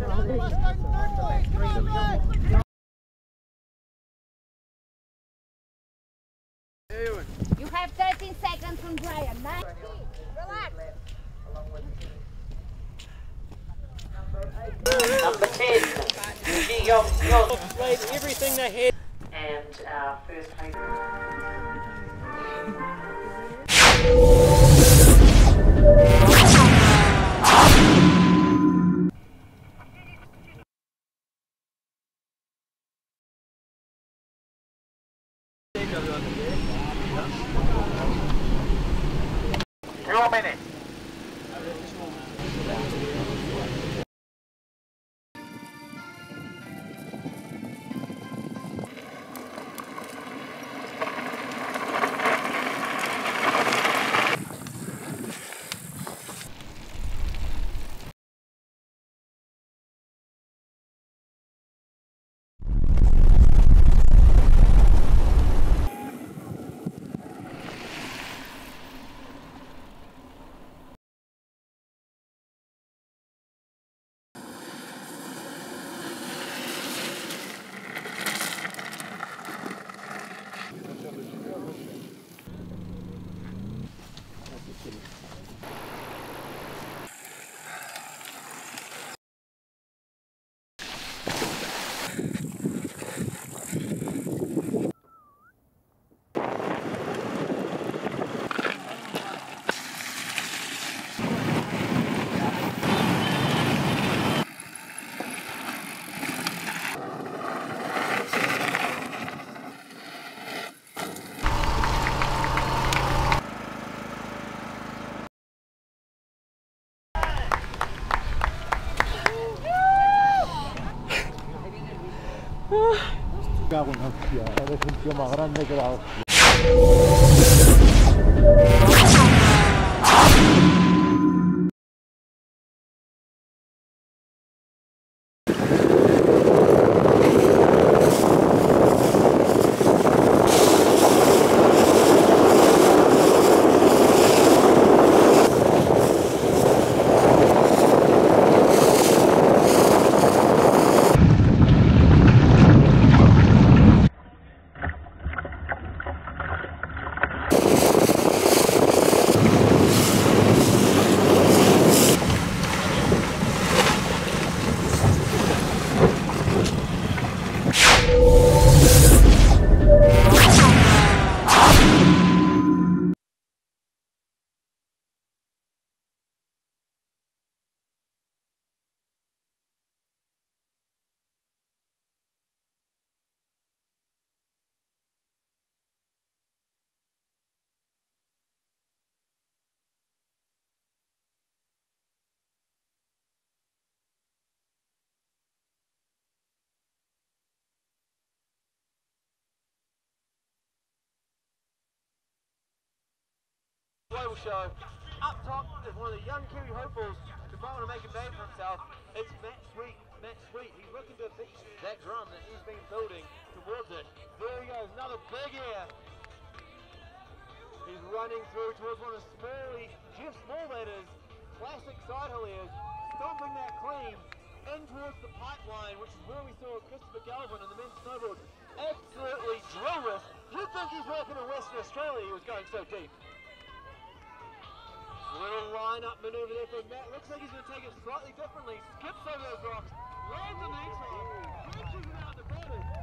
You have 13 seconds from Brian. Relax. Number 10, Ji Played everything they had. And our first place. Two minutes. Hago una hostia, eres un tío más grande que la hostia. Show. Up top is one of the young Kiwi hopefuls who might want to make a name for himself. It's Matt Sweet. Matt Sweet. He's looking to beat that drum that he's been building towards it. There he goes. Another big air. He's running through towards one of Smalley, Jeff Smallletter's classic side hill. Stomping that clean in towards the pipeline, which is where we saw Christopher Galvin and the men's snowboard absolutely drill with. You'd think he's working in Western Australia, he was going so deep. Little line-up maneuver there from Matt. Looks like he's going to take it slightly differently. Skips over those rocks. Lands on the next one. Punches it out the bottom.